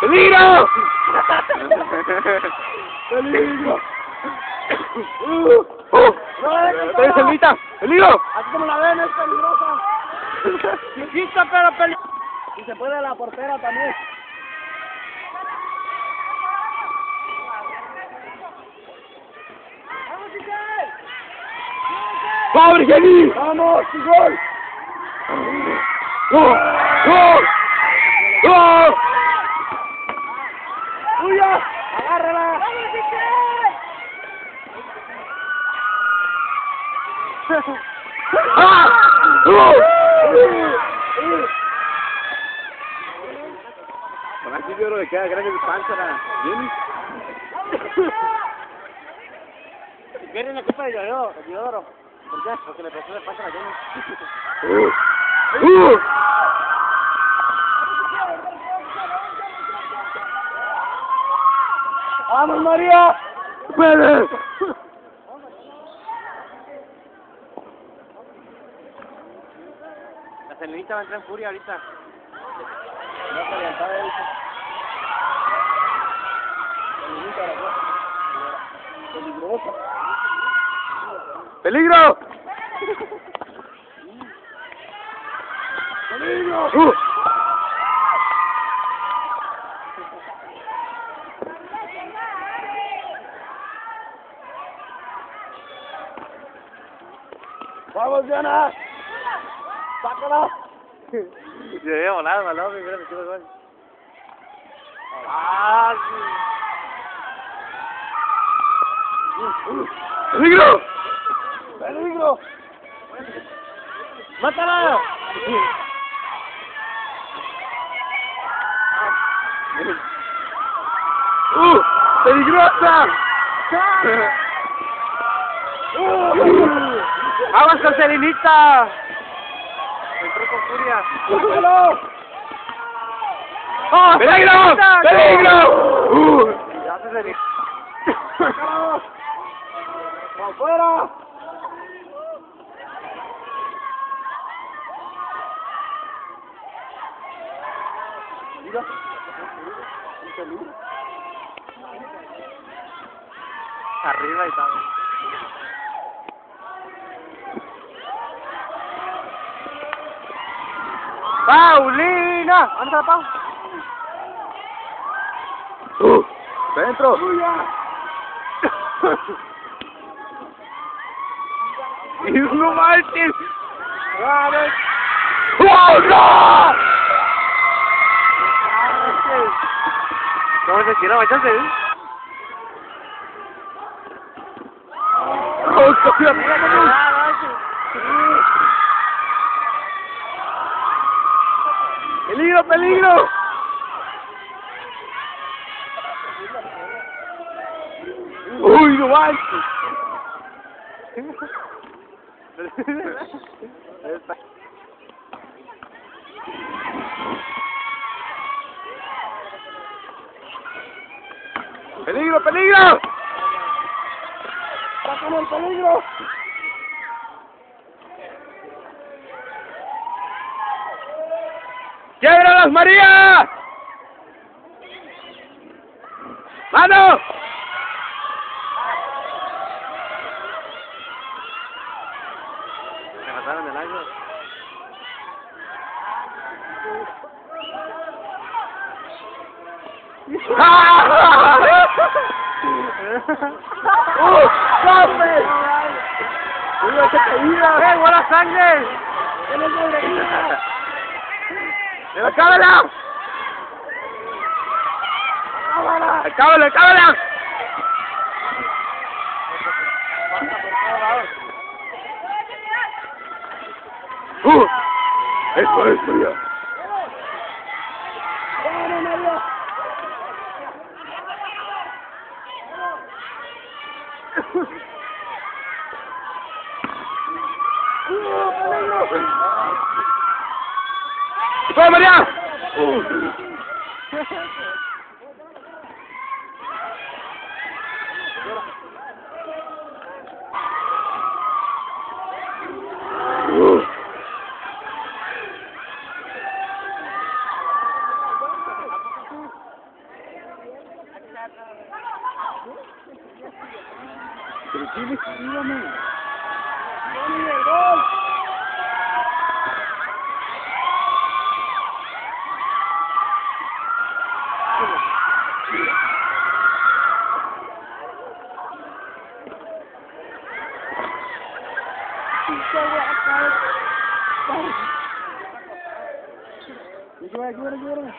¡Peligro! ¡Peligro! ¡Uh! ¡Oh! ¡Tres semita! ¡Peligro! Así como la ven, es peligrosa. Chiquita, pero peligrosa. Y se puede la portera también. ¡Pobre Jenny! ¡Vamos, y gol! ¡Oh! ¡Oh! ¡Agárrala! Con aquí yo creo que queda grande distancia la. Viene la copa de Yoyo, de Yodoro. ¿Por qué? Porque le prestó de panza a la Jenny. ¡Uh! ¡Uh! ¡Vamos, María! ¡Puede! La selenita va a entrar en furia ahorita. Peligrosa. ¡Peligro! ¡Peligro! ¡Uh! ¡Vamos, Diana! ¡Sácala! Se había volado, y hubiera metido el gol. ¡Ah! ¡Peligro! ¡Peligro! ¡Mátala! ¡Uh! ¡Peligrosa! ¡Vamos con! Entró con furia. ¡Oh, ¡Peligro! ¡Uh! Peligro. Arriba y tal. ¡Paulina! ¿Dónde está la Pau? ¡Uh! ¡Dentro! ¡Y no manches! ¡Vamos! ¡Oh, no! ¿Cómo se quiere bacharse? ¡Oh, copió! ¡Peligro, peligro! ¡Uy, no manches! ¡Peligro, peligro! ¡Sácame el peligro! ¡Quiebralas, María! ¡Mano! Me mataron el año. ¡Uh! ¡Eh, la cábala! ¡Cábala, cábala! ¡Uh! ¡Eso es, María! Go, Maria! Oh. Крутились? Нет, нет, нет. Give it, give it.